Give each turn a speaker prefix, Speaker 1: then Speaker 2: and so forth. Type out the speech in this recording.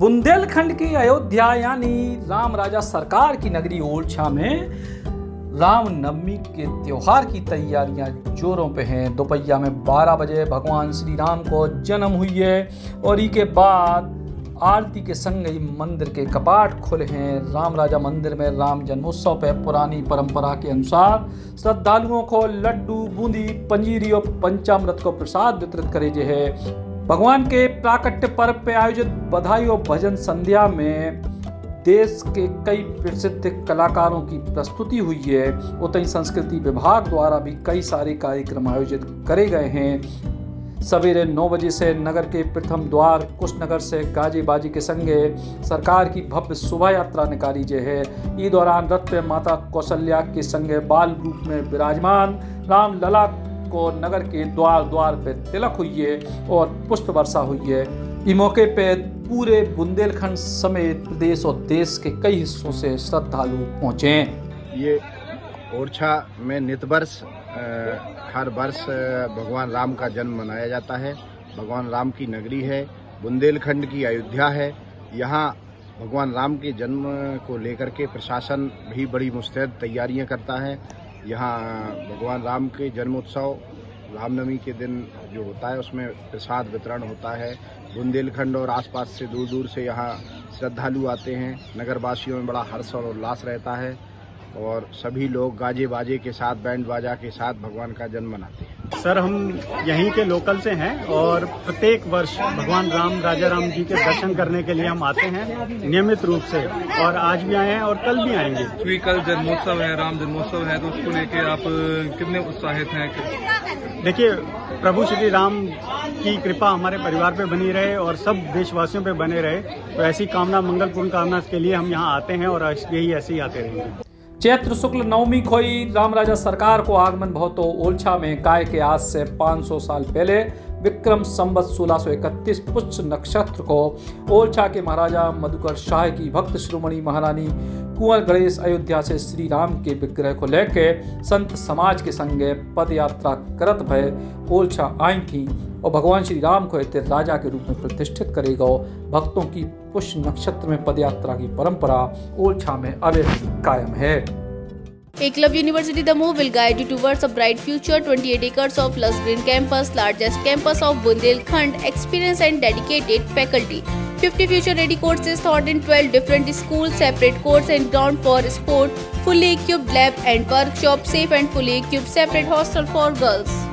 Speaker 1: बुंदेलखंड की अयोध्या, यानी राम राजा सरकार की नगरी ओरछा में राम नवमी के त्यौहार की तैयारियाँ जोरों पे हैं। दोपहिया में 12 बजे भगवान श्री राम को जन्म हुई है और ई के बाद आरती के संग ही मंदिर के कपाट खुले हैं। राम राजा मंदिर में राम जन्मोत्सव पे पुरानी परंपरा के अनुसार श्रद्धालुओं को लड्डू, बूंदी, पंजीरी और पंचामृत को प्रसाद वितरित करे जे है। भगवान के प्राकट्य पर्व पे आयोजित बधाई और भजन संध्या में देश के कई प्रसिद्ध कलाकारों की प्रस्तुति हुई है। उतई संस्कृति विभाग द्वारा भी कई सारे कार्यक्रम आयोजित करे गए हैं। सवेरे नौ बजे से नगर के प्रथम द्वार, कुशनगर से गाजी बाजी के संगे सरकार की भव्य शोभा यात्रा निकाली जे है। इस दौरान रथ माता कौशल्या के संगे बाल रूप में विराजमान, राम लला को नगर के द्वार द्वार पे तिलक हुई है और पुष्प वर्षा हुई है। इस मौके पे पूरे बुंदेलखंड समेत प्रदेश और देश के कई हिस्सों से श्रद्धालु पहुँचे।
Speaker 2: ये ओरछा में नित वर्ष हर वर्ष भगवान राम का जन्म मनाया जाता है। भगवान राम की नगरी है, बुंदेलखंड की अयोध्या है। यहाँ भगवान राम के जन्म को लेकर के प्रशासन भी बड़ी मुस्तैद तैयारियाँ करता है। यहाँ भगवान राम के जन्मोत्सव, रामनवमी के दिन जो होता है, उसमें प्रसाद वितरण होता है। बुंदेलखंड और आसपास से दूर दूर से यहाँ श्रद्धालु आते हैं। नगरवासियों में बड़ा हर्ष और उल्लास रहता है और सभी लोग गाजे बाजे के साथ, बैंड बाजा के साथ भगवान का जन्म मनाते हैं।
Speaker 3: सर हम यहीं के लोकल से हैं और प्रत्येक वर्ष भगवान राम राजा राम जी के दर्शन करने के लिए हम आते हैं नियमित रूप से और आज भी आए हैं और कल भी आएँगे।
Speaker 4: क्योंकि कल जन्मोत्सव है राम जन्मोत्सव है तो उसको लेके आप कितने उत्साहित हैं?
Speaker 3: देखिए प्रभु श्री राम की कृपा हमारे परिवार पे बनी रहे और सब देशवासियों पे बने रहे तो ऐसी कामना मंगलपूर्ण कामना के लिए हम यहाँ आते हैं और यही ऐसे ही आते रहेंगे।
Speaker 1: चैत्र शुक्ल नवमी खोई, राम राजा सरकार को आगमन भवतो ओलछा में, काय के आज से 500 साल पहले विक्रम संवत 1631 पुष्य नक्षत्र को ओलछा के महाराजा मधुकर शाह की भक्त श्रोमणी महारानी कुंवर गणेश अयोध्या से श्री राम के विग्रह को लेकर संत समाज के संगे पद यात्रा करत भय ओलछा आई थी। और भगवान श्री राम को ऐसे राजा के रूप में प्रतिष्ठित करेगा भक्तों की पुष्य नक्षत्र में पदयात्रा की परंपरा ओरछा में अवैध कायम है।
Speaker 5: Eklavya university Damoh will guide you towards bright future 28 acres of lush green campus largest campus of Bundelkhand experience and dedicated faculty 50 future ready courses taught in 12 different school separate course and ground for sport fully equipped lab and workshop safe and fully equipped separate hostel for girls